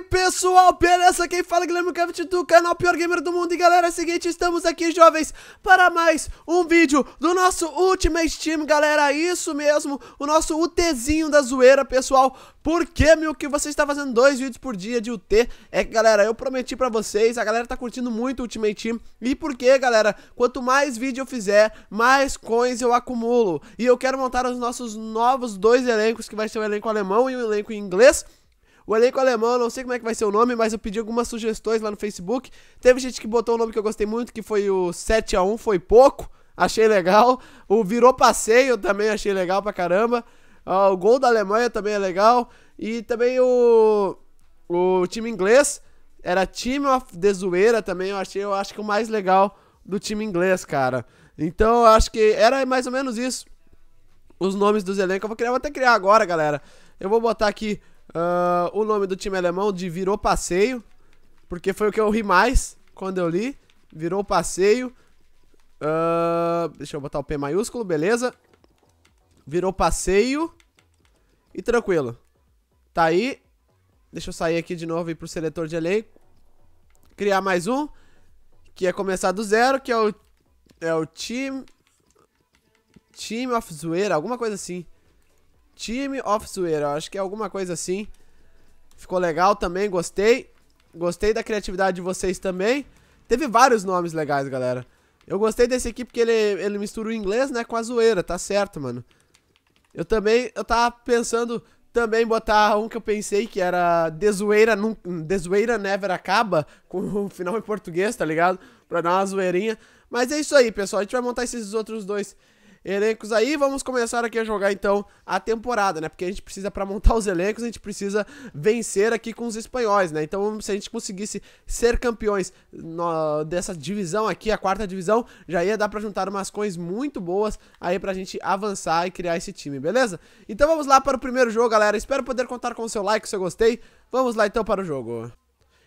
pessoal, beleza? Quem fala é Guilherme Cavit do canal Pior Gamer do Mundo. E galera, é o seguinte, estamos aqui, jovens, para mais um vídeo do nosso Ultimate Team Galera, isso mesmo, o nosso UTzinho da zoeira, pessoal. Por que, meu, que você está fazendo dois vídeos por dia de UT? É que, galera, eu prometi pra vocês, a galera tá curtindo muito o Ultimate Team. E por que, galera, quanto mais vídeo eu fizer, mais coins eu acumulo. E eu quero montar os nossos novos dois elencos, que vai ser o elenco alemão e o elenco inglês o elenco alemão, não sei como é que vai ser o nome, mas eu pedi algumas sugestões lá no Facebook. Teve gente que botou um nome que eu gostei muito, que foi o 7x1, foi pouco, achei legal. O virou passeio também achei legal pra caramba. Uh, o gol da Alemanha também é legal. E também o, o time inglês era of the Zoeira também, eu achei, eu acho que o mais legal do time inglês, cara. Então eu acho que era mais ou menos isso. Os nomes dos elencos. Eu vou, criar, vou até criar agora, galera. Eu vou botar aqui Uh, o nome do time alemão de Virou Passeio, porque foi o que eu ri mais quando eu li. Virou Passeio. Uh, deixa eu botar o P maiúsculo, beleza. Virou Passeio. E tranquilo. Tá aí. Deixa eu sair aqui de novo e ir pro seletor de elenco. Criar mais um. Que é começar do zero, que é o, é o Team... Team of Zoeira, alguma coisa assim. Time of Zoeira, acho que é alguma coisa assim. Ficou legal também, gostei. Gostei da criatividade de vocês também. Teve vários nomes legais, galera. Eu gostei desse aqui porque ele, ele mistura o inglês, né, com a zoeira, tá certo, mano. Eu também, eu tava pensando também botar um que eu pensei que era The Zoeira, num, The Zoeira Never Acaba, com o final em português, tá ligado? Pra dar uma zoeirinha. Mas é isso aí, pessoal, a gente vai montar esses outros dois elencos aí. Vamos começar aqui a jogar então a temporada, né? Porque a gente precisa, para montar os elencos, a gente precisa vencer aqui com os espanhóis, né? Então, se a gente conseguisse ser campeões no, dessa divisão aqui, a quarta divisão, já ia dar pra juntar umas coisas muito boas aí pra gente avançar e criar esse time, beleza? Então vamos lá para o primeiro jogo, galera. Espero poder contar com o seu like se eu gostei. Vamos lá então para o jogo.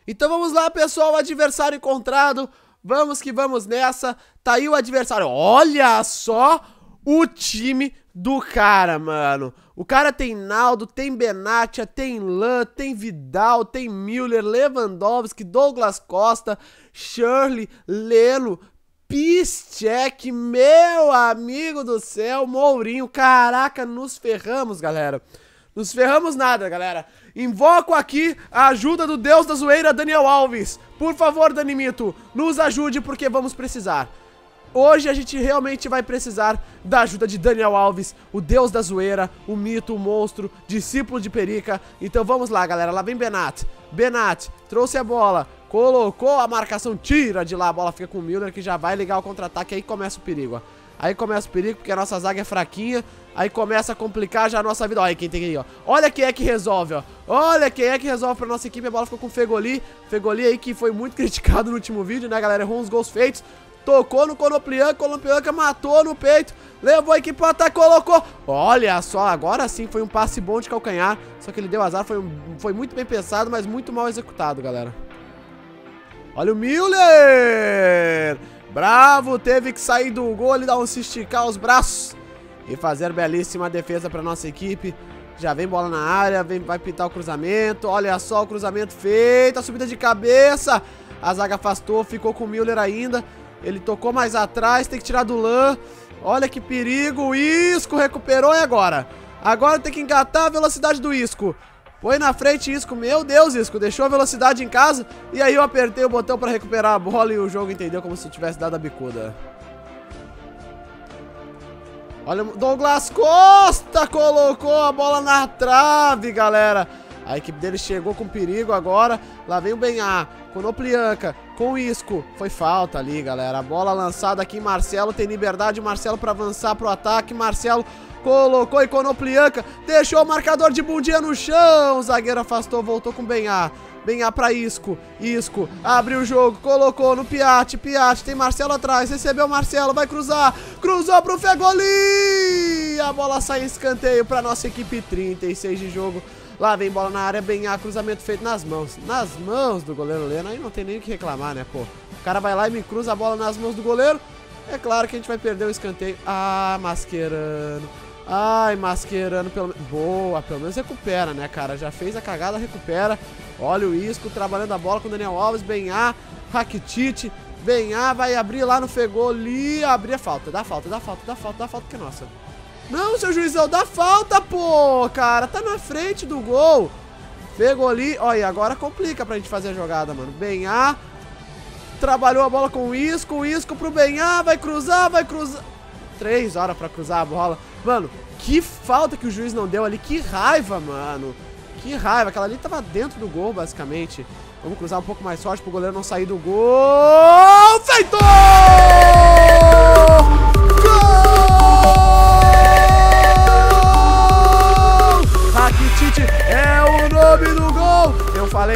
Então vamos lá, pessoal, adversário encontrado. Vamos que vamos nessa. Tá aí o adversário. Olha só o time do cara, mano. O cara tem Naldo, tem Benatia, tem Lan, tem Vidal, tem Müller, Lewandowski, Douglas Costa, Shirley, Lelo, Piszczek, meu amigo do céu, Mourinho. Caraca, nos ferramos, galera. Nos ferramos nada, galera. Invoco aqui a ajuda do deus da zoeira, Daniel Alves. Por favor, Danimito, nos ajude porque vamos precisar. Hoje a gente realmente vai precisar da ajuda de Daniel Alves, o deus da zoeira, o mito, o monstro, discípulo de Perica. Então vamos lá, galera. Lá vem Benat. Benat trouxe a bola, colocou a marcação, tira de lá. A bola fica com o Miller que já vai ligar o contra-ataque. Aí começa o perigo, ó. Aí começa o perigo, porque a nossa zaga é fraquinha. Aí começa a complicar já a nossa vida. Olha quem tem aí, ó. Olha quem é que resolve, ó. Olha quem é que resolve pra nossa equipe. A bola ficou com o Fegoli. Fegoli aí que foi muito criticado no último vídeo, né, galera? Errou uns gols feitos. Tocou no Conoplianca, Conoplianca matou no peito. Levou a equipe pro ataque, colocou. Olha só, agora sim foi um passe bom de calcanhar. Só que ele deu azar, foi, foi muito bem pensado, mas muito mal executado, galera. Olha o Müller! Bravo, teve que sair do gol e dar um se esticar os braços. E fazer belíssima defesa pra nossa equipe. Já vem bola na área, vem, vai pintar o cruzamento. Olha só o cruzamento feito, a subida de cabeça. A zaga afastou, ficou com o Müller ainda. Ele tocou mais atrás, tem que tirar do Lan. Olha que perigo, o Isco recuperou e agora? Agora tem que engatar a velocidade do Isco. Põe na frente, Isco. Meu Deus, Isco. Deixou a velocidade em casa. E aí eu apertei o botão pra recuperar a bola e o jogo entendeu como se tivesse dado a bicuda. Olha, Douglas Costa colocou a bola na trave, galera. A equipe dele chegou com perigo agora. Lá vem o Benhar, com Noplianca, com o Isco. Foi falta ali, galera. A bola lançada aqui, Marcelo tem liberdade. Marcelo para avançar pro ataque. Marcelo colocou e Conoplianca. Deixou o marcador de bundinha no chão. O zagueiro afastou, voltou com o Benhar. Benhar pra Isco. Isco abriu o jogo, colocou no Piatti. Piatti tem Marcelo atrás. Recebeu Marcelo, vai cruzar. Cruzou pro Fegoli. A bola sai em escanteio pra nossa equipe. 36 de jogo. Lá vem bola na área, bem a cruzamento feito nas mãos. Nas mãos do goleiro Leno, aí não tem nem o que reclamar, né, pô. O cara vai lá e me cruza a bola nas mãos do goleiro. É claro que a gente vai perder o escanteio. Ah, Mascherano. Ai, masquerando pelo Boa, pelo menos recupera, né, cara? Já fez a cagada, recupera. Olha o Isco trabalhando a bola com o Daniel Alves, A, Rakitic, A, vai abrir lá no Fegoli, abrir a falta, dá falta, dá falta, dá falta, dá falta que é nossa. Não, seu juizão, dá falta, pô, cara, tá na frente do gol. Fegoli, olha, agora complica pra gente fazer a jogada, mano. Bem A, trabalhou a bola com o Isco, o Isco pro bem A, vai cruzar, vai cruzar. Três horas pra cruzar a bola. Mano, que falta que o juiz não deu ali, que raiva, mano. Que raiva, aquela ali tava dentro do gol, basicamente. Vamos cruzar um pouco mais forte pro goleiro não sair do gol. Feito!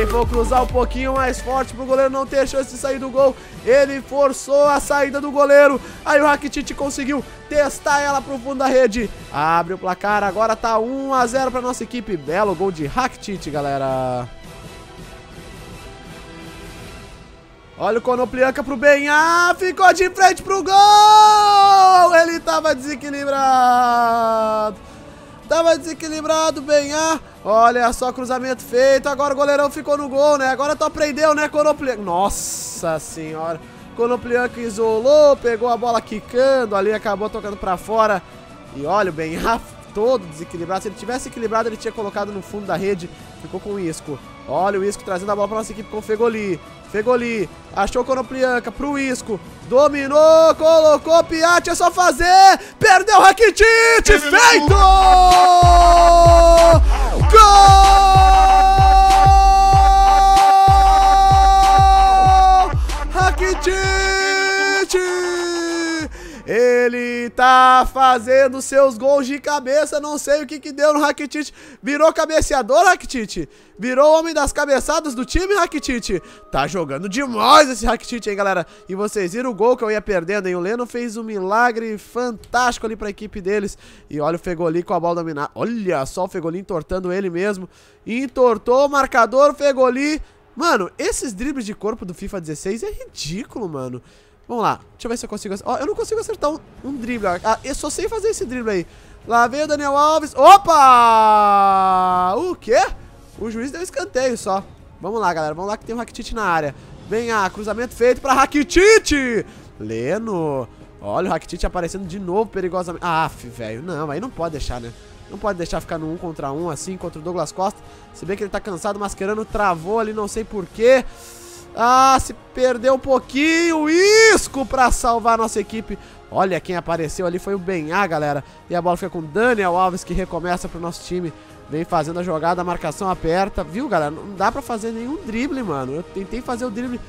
Vou cruzar um pouquinho mais forte pro goleiro não ter chance de sair do gol. Ele forçou a saída do goleiro. Aí o Rakitic conseguiu testar ela pro fundo da rede. Abre o placar, agora tá 1 a 0 pra nossa equipe. Belo gol de Rakitic, galera. Olha o Konoplianka pro bem. Ah, ficou de frente pro gol! Ele tava desequilibrado. Tava desequilibrado, bem ah. Olha só, cruzamento feito. Agora o goleirão ficou no gol, né? Agora tu aprendeu, né, Konoplianka? Nossa senhora. Konoplianka isolou, pegou a bola quicando ali, acabou tocando pra fora. E olha o Benhá todo desequilibrado. Se ele tivesse equilibrado, ele tinha colocado no fundo da rede. Ficou com o Isco. Olha o Isco trazendo a bola pra nossa equipe com o Fegoli. Fegoli, achou Konoplianka pro Isco, dominou, colocou Piatti, é só fazer, perdeu o Rakitic, feito! Tá fazendo seus gols de cabeça, não sei o que que deu no Rakitic. Virou cabeceador, Rakitic? Virou homem das cabeçadas do time, Rakitic? Tá jogando demais esse Rakitic, hein, galera? E vocês viram o gol que eu ia perdendo, hein? O Leno fez um milagre fantástico ali pra equipe deles. E olha o Fegoli com a bola dominada. Olha só o Fegoli entortando ele mesmo. Entortou o marcador, o Fegoli... Mano, esses dribles de corpo do FIFA 16 é ridículo, mano. Vamos lá. Deixa eu ver se eu consigo... Ó, eu não consigo acertar um, um drible. Ah, eu só sei fazer esse drible aí. Lá vem o Daniel Alves. Opa! O quê? O juiz deu escanteio só. Vamos lá, galera. Vamos lá que tem um Rakitic na área. Vem a cruzamento feito pra Rakitic. Leno. Olha o Rakitic aparecendo de novo perigosamente. Ah, velho. Não, aí não pode deixar, né? Não pode deixar ficar no 1 um contra 1 um, assim, contra o Douglas Costa. Se bem que ele tá cansado, masquerando, travou ali, não sei porquê. Ah, se perdeu um pouquinho. Isco pra salvar nossa equipe. Olha quem apareceu ali foi o Benhá, galera. E a bola fica com Daniel Alves, que recomeça pro nosso time. Vem fazendo a jogada, a marcação aperta. Viu, galera? Não dá pra fazer nenhum drible, mano. Eu tentei fazer o drible...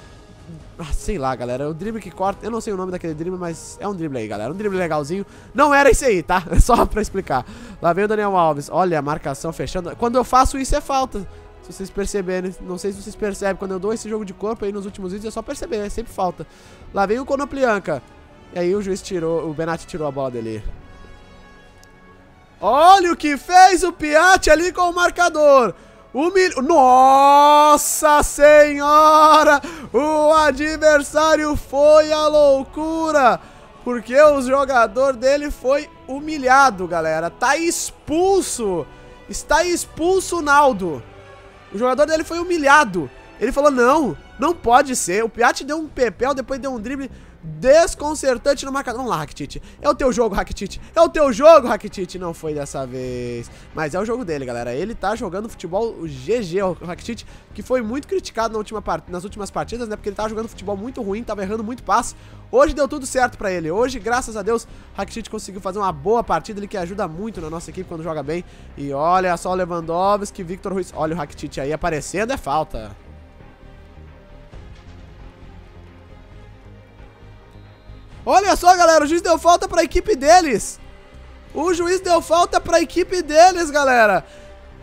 Ah, sei lá, galera. É o drible que corta... Eu não sei o nome daquele drible, mas é um drible aí, galera. Um drible legalzinho. Não era esse aí, tá? É só pra explicar. Lá vem o Daniel Alves. Olha a marcação fechando. Quando eu faço isso é falta. Se vocês perceberem, não sei se vocês percebem, quando eu dou esse jogo de corpo aí nos últimos vídeos, é só perceber, é sempre falta. Lá vem o Konoplianka. E aí o juiz tirou, o Benatti tirou a bola dele. Olha o que fez o Piatti ali com o marcador. Humil... Nossa senhora! O adversário foi a loucura! Porque o jogador dele foi humilhado, galera. Tá expulso! Está expulso o Naldo. O jogador dele foi humilhado. Ele falou, não, não pode ser. O Piatti deu um pepel, depois deu um drible desconcertante no marcador. Vamos lá, Rakitic. É o teu jogo, Rakitic. É o teu jogo, Rakitic. Não foi dessa vez. Mas é o jogo dele, galera. Ele tá jogando futebol GG, o Rakitic, que foi muito criticado na última part... nas últimas partidas, né? Porque ele tava jogando futebol muito ruim, tava errando muito passe. Hoje deu tudo certo pra ele. Hoje, graças a Deus, Rakitic conseguiu fazer uma boa partida. Ele que ajuda muito na nossa equipe quando joga bem. E olha só o Lewandowski, Victor Ruiz. Olha o Rakitic aí aparecendo, é falta. Olha só, galera, o juiz deu falta pra equipe deles. O juiz deu falta pra equipe deles, galera.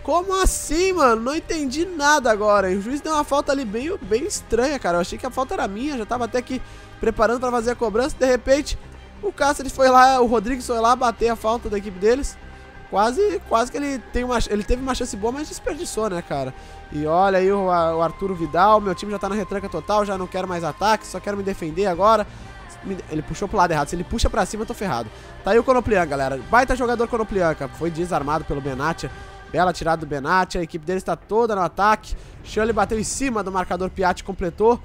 Como assim, mano? Não entendi nada agora. O juiz deu uma falta ali bem, bem estranha, cara. Eu achei que a falta era minha, já tava até aqui preparando pra fazer a cobrança. De repente, o Cáceres foi lá, o Rodrigues foi lá bater a falta da equipe deles. Quase, quase que ele, tem uma, ele teve uma chance boa, mas desperdiçou, né, cara? E olha aí o, o Arturo Vidal, meu time já tá na retranca total, já não quero mais ataque, só quero me defender agora Ele puxou pro lado errado. Se ele puxa pra cima, eu tô ferrado. Tá aí o Konoplianka, galera. Baita jogador Konoplianka. Foi desarmado pelo Benatia. Bela tirada do Benatia. A equipe dele está toda no ataque. Shirley bateu em cima do marcador. Piatti completou.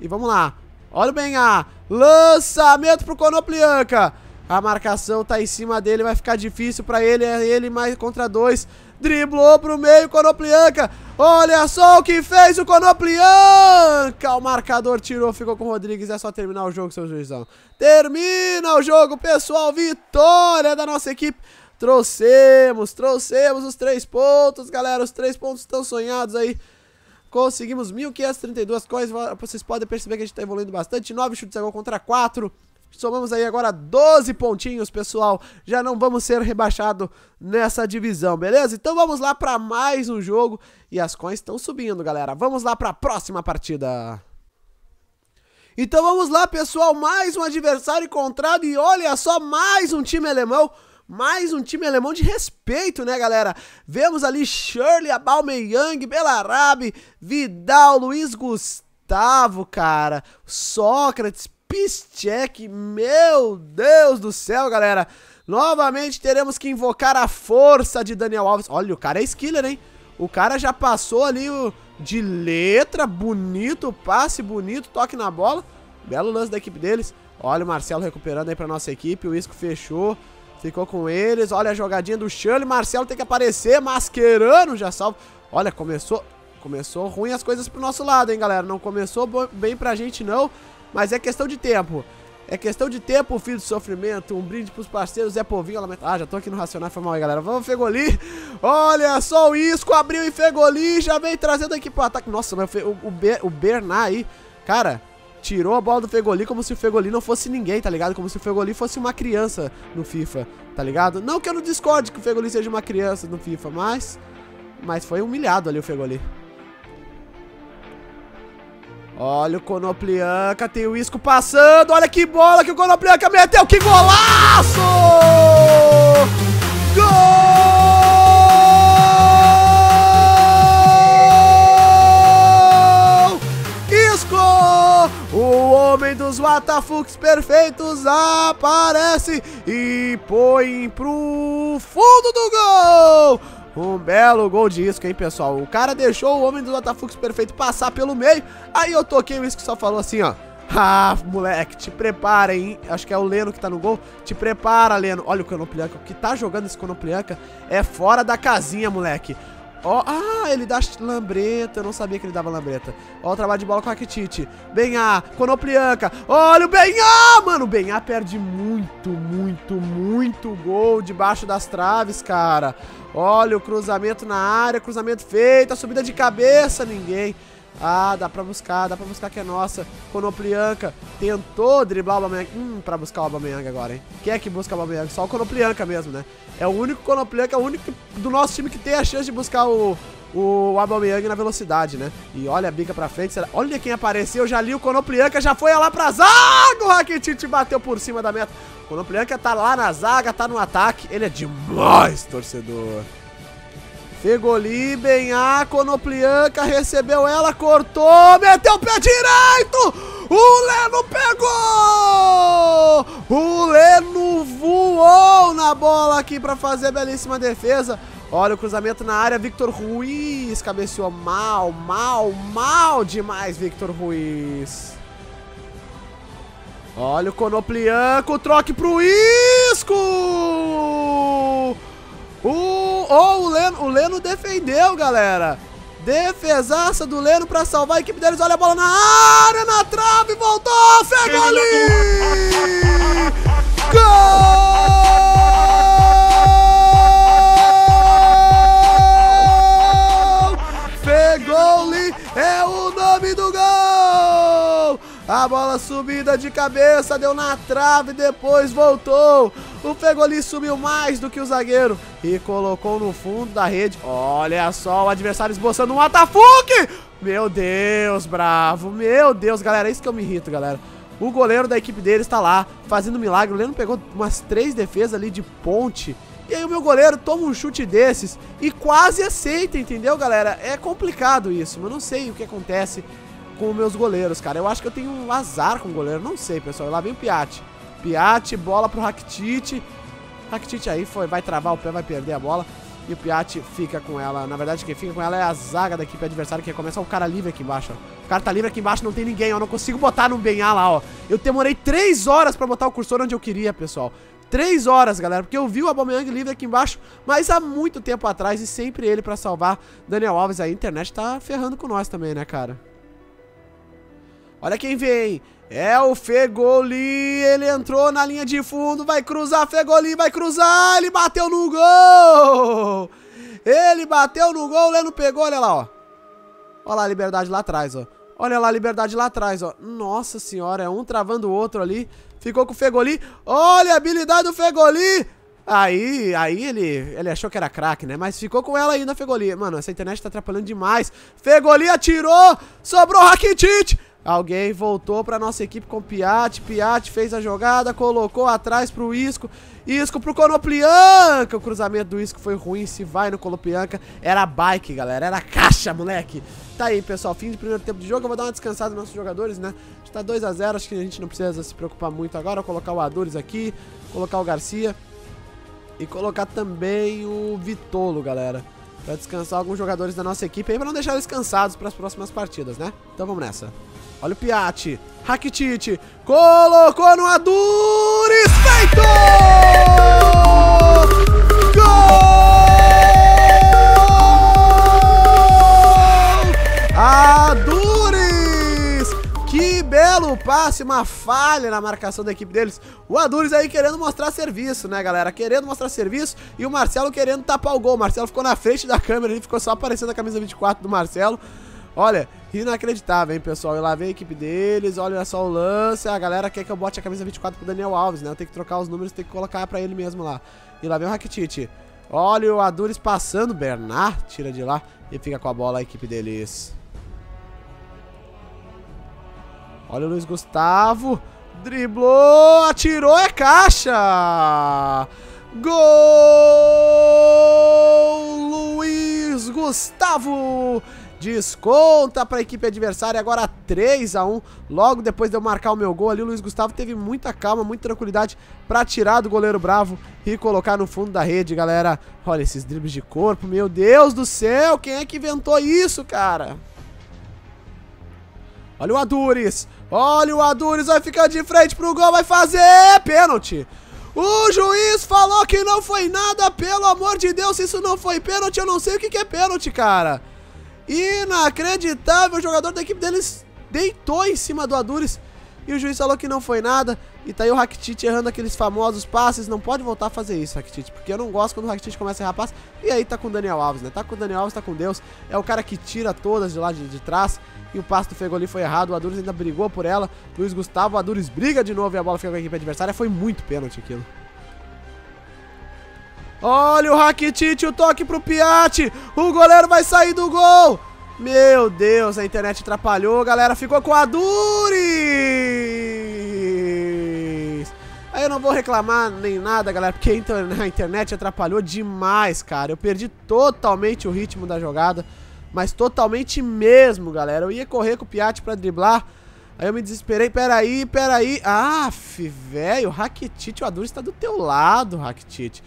E vamos lá. Olha o Benha. Lançamento pro Konoplianka. A marcação tá em cima dele, vai ficar difícil pra ele, é ele mais contra dois. Driblou pro meio, Konoplianka. Olha só o que fez o Konoplianka. O marcador tirou, ficou com o Rodrigues. É só terminar o jogo, seu juizão. Termina o jogo, pessoal. Vitória da nossa equipe. Trouxemos, trouxemos os três pontos, galera. Os três pontos estão sonhados aí. Conseguimos 1.532 coisas. Vocês podem perceber que a gente tá evoluindo bastante. 9 chutes a gol contra 4. Somamos aí agora 12 pontinhos, pessoal. Já não vamos ser rebaixados nessa divisão, beleza? Então vamos lá para mais um jogo. E as coins estão subindo, galera. Vamos lá para a próxima partida. Então vamos lá, pessoal. Mais um adversário encontrado. E olha só, mais um time alemão. Mais um time alemão de respeito, né, galera? Vemos ali Shirley, Aubameyang, Belarabe, Vidal, Luiz Gustavo, cara, Sócrates, Piszczek, meu Deus do céu, galera. Novamente teremos que invocar a força de Daniel Alves. Olha, o cara é skiller, hein? O cara já passou ali o de letra, bonito, passe bonito, toque na bola. Belo lance da equipe deles. Olha o Marcelo recuperando aí pra nossa equipe. O Isco fechou, ficou com eles. Olha a jogadinha do Shirley. Marcelo tem que aparecer, masquerando, já salvo. Olha, começou, começou ruim as coisas pro nosso lado, hein, galera. Não começou bem pra gente, não. Mas é questão de tempo. É questão de tempo, filho de sofrimento. Um brinde pros parceiros, Zé Povinho. Ah, já tô aqui no Racional, foi mal aí, galera. Vamos, Fegoli. Olha só o Isco, abriu em Fegoli. Já vem trazendo aqui pro ataque. Nossa, mas o, o, o Bernard aí, cara, tirou a bola do Fegoli como se o Fegoli não fosse ninguém, tá ligado? Como se o Fegoli fosse uma criança no FIFA, tá ligado? Não que eu não discorde que o Fegoli seja uma criança no FIFA, mas... Mas foi humilhado ali o Fegoli. Olha o Konoplianka, tem o Isco passando, olha que bola que o Konoplianka meteu, que golaço! Watafux perfeitos aparece e põe pro fundo do gol! Um belo gol de isco, hein, pessoal? O cara deixou o homem do Datafux perfeito passar pelo meio. Aí eu toquei o isco só falou assim, ó. Ah, moleque, te prepara, hein? Acho que é o Leno que tá no gol. Te prepara, Leno. Olha o Konoplianka. O que tá jogando esse Konoplianka é fora da casinha, moleque. Ó, ah, ele dá lambreta. Eu não sabia que ele dava lambreta. Ó, o trabalho de bola com a Rakitite. Benhá, Konoplianka. Olha o Benhá, mano. O Benhá perde muito, muito, muito gol debaixo das traves, cara. Olha o cruzamento na área, cruzamento feito, a subida de cabeça, ninguém. Ah, dá pra buscar, dá pra buscar que é nossa. Konoplianka tentou driblar o Aubameyang. Hum, pra buscar o Aubameyang agora, hein? Quem é que busca o Aubameyang? Só o Konoplianka mesmo, né? É o único Konoplianka, é o único do nosso time que tem a chance de buscar o, o Aubameyang na velocidade, né? E olha a bica pra frente. Olha quem apareceu, já li o Konoplianka, já foi lá pra zaga. O Rakitic bateu por cima da meta. O Konoplianka tá lá na zaga, tá no ataque. Ele é demais, torcedor. Fegoli, Benhá, Konoplianka recebeu ela, cortou, meteu o pé direito! O Leno pegou! O Leno voou na bola aqui pra fazer belíssima defesa. Olha o cruzamento na área, Victor Ruiz cabeceou mal, mal, mal demais, Victor Ruiz. Olha o Conoplianco, troque pro Isco! O, oh, o, Leno, o Leno defendeu, galera. Defesaça do Leno pra salvar a equipe deles. Olha a bola na área, na trave, voltou, Fegoli! Gol! A bola subida de cabeça, deu na trave, depois voltou. O Fegoli subiu mais do que o zagueiro e colocou no fundo da rede. Olha só o adversário esboçando um atafuque. Meu Deus, bravo. Meu Deus, galera, é isso que eu me irrito, galera. O goleiro da equipe dele está lá fazendo milagre. O Leno pegou umas três defesas ali de ponte. E aí o meu goleiro toma um chute desses e quase aceita, entendeu, galera? É complicado isso, mas não sei o que acontece. Com meus goleiros, cara. Eu acho que eu tenho um azar com o goleiro, não sei, pessoal. Lá vem o Piatti. Piatti, bola pro Rakitic. Rakitic aí foi, vai travar o pé, vai perder a bola. E o Piatti fica com ela. Na verdade, quem fica com ela é a zaga da equipe adversária, que começa o cara livre aqui embaixo, ó. O cara tá livre aqui embaixo, não tem ninguém, ó. Eu não consigo botar no Benhá lá, ó. Eu demorei 3 horas pra botar o cursor onde eu queria, pessoal. 3 horas, galera, porque eu vi o Aubameyang livre aqui embaixo, mas há muito tempo atrás e sempre ele pra salvar Daniel Alves. A internet tá ferrando com nós também, né, cara? Olha quem vem. É o Fegoli, ele entrou na linha de fundo, vai cruzar, Fegoli vai cruzar, ele bateu no gol! Ele bateu no gol, o Leno pegou, olha lá, ó. Olha lá a liberdade lá atrás, ó. Olha lá a liberdade lá atrás, ó. Nossa senhora, é um travando o outro ali. Ficou com o Fegoli. Olha a habilidade do Fegoli! Aí, aí ele, ele achou que era craque, né? Mas ficou com ela ainda, Fegoli. Mano, essa internet tá atrapalhando demais. Fegoli atirou, sobrou Rakitic. Alguém voltou pra nossa equipe com o Piatti. Piatti fez a jogada, colocou atrás pro Isco. Isco pro Conoplianca. O cruzamento do Isco foi ruim. Se vai no Conoplianca. Era bike, galera. Era caixa, moleque. Tá aí, pessoal. Fim de primeiro tempo de jogo. Eu vou dar uma descansada nos nossos jogadores, né? Está 2x0. Acho que a gente não precisa se preocupar muito agora. Vou colocar o Adores aqui. Colocar o Garcia. E colocar também o Vitolo, galera. Pra descansar alguns jogadores da nossa equipe aí. Pra não deixar eles cansados para as próximas partidas, né? Então vamos nessa. Olha o Piatti. Rakitic. Colocou no Adures. Feito! Gol! Adures! Que belo passe, uma falha na marcação da equipe deles. O Adures aí querendo mostrar serviço, né, galera? Querendo mostrar serviço e o Marcelo querendo tapar o gol. O Marcelo ficou na frente da câmera, ele ficou só aparecendo a camisa 24 do Marcelo. Olha, inacreditável, hein, pessoal. Eu lá vem a equipe deles, olha só o lance. A galera quer que eu bote a camisa 24 pro Daniel Alves, né? Eu tenho que trocar os números, tenho que colocar pra ele mesmo lá. E lá vem o Rakitic. Olha o Adures passando, Bernard tira de lá e fica com a bola a equipe deles. Olha o Luiz Gustavo. Driblou, atirou, é caixa! Gol! Luiz Gustavo! Desconta para a equipe adversária, agora 3 a 1 Logo depois de eu marcar o meu gol ali, o Luiz Gustavo teve muita calma, muita tranquilidade para tirar do goleiro bravo e colocar no fundo da rede, galera. Olha esses dribles de corpo, meu Deus do céu, quem é que inventou isso, cara? Olha o Adures, olha o Adures, vai ficar de frente pro gol, vai fazer pênalti. O juiz falou que não foi nada, pelo amor de Deus, se isso não foi pênalti, eu não sei o que, que é pênalti, cara. Inacreditável, o jogador da equipe deles deitou em cima do Adures e o juiz falou que não foi nada. E tá aí o Rakitic errando aqueles famosos passes. Não pode voltar a fazer isso, Rakitic, porque eu não gosto quando o Rakitic começa a errar passes. E aí tá com o Daniel Alves, né? Tá com o Daniel Alves, tá com Deus. É o cara que tira todas de lá de, de trás. E o passe do Fegoli foi errado. O Adures ainda brigou por ela. Luiz Gustavo, o Adures briga de novo e a bola fica com a equipe adversária. Foi muito pênalti aquilo. Olha o Rakitic, o toque pro Piatti. O goleiro vai sair do gol. Meu Deus, a internet atrapalhou, galera. Ficou com a Dures. Aí eu não vou reclamar nem nada, galera, porque a internet atrapalhou demais, cara. Eu perdi totalmente o ritmo da jogada. Mas totalmente mesmo, galera. Eu ia correr com o Piatti pra driblar. Aí eu me desesperei. Peraí, peraí. Aff, velho. O Rakitic, o Adures tá do teu lado, Rakitic.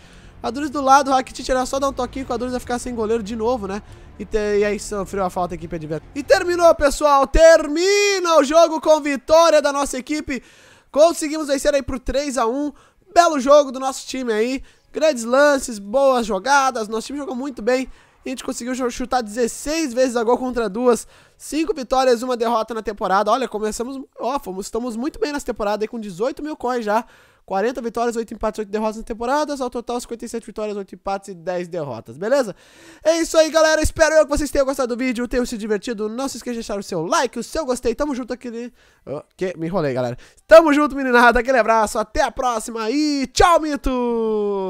Adures do lado, o Rakitic era só dar um toquinho com o Adures ia ficar sem goleiro de novo, né? E, te, e aí sofreu a falta a equipe adversária. E terminou, pessoal. Termina o jogo com vitória da nossa equipe. Conseguimos vencer aí por 3 a 1 Belo jogo do nosso time aí. Grandes lances, boas jogadas. Nosso time jogou muito bem. A gente conseguiu chutar 16 vezes a gol contra duas. 5 vitórias, uma derrota na temporada. Olha, começamos. Ó, fomos, estamos muito bem nessa temporada aí com 18 mil coins já. 40 vitórias, 8 empates, 8 derrotas nas temporadas. Ao total, 57 vitórias, 8 empates e 10 derrotas, beleza? É isso aí, galera. Espero eu que vocês tenham gostado do vídeo, tenham se divertido. Não se esqueça de deixar o seu like, o seu gostei. Tamo junto aqui. Oh, que... Me enrolei, galera. Tamo junto, meninada. Aquele abraço. Até a próxima e tchau, mito!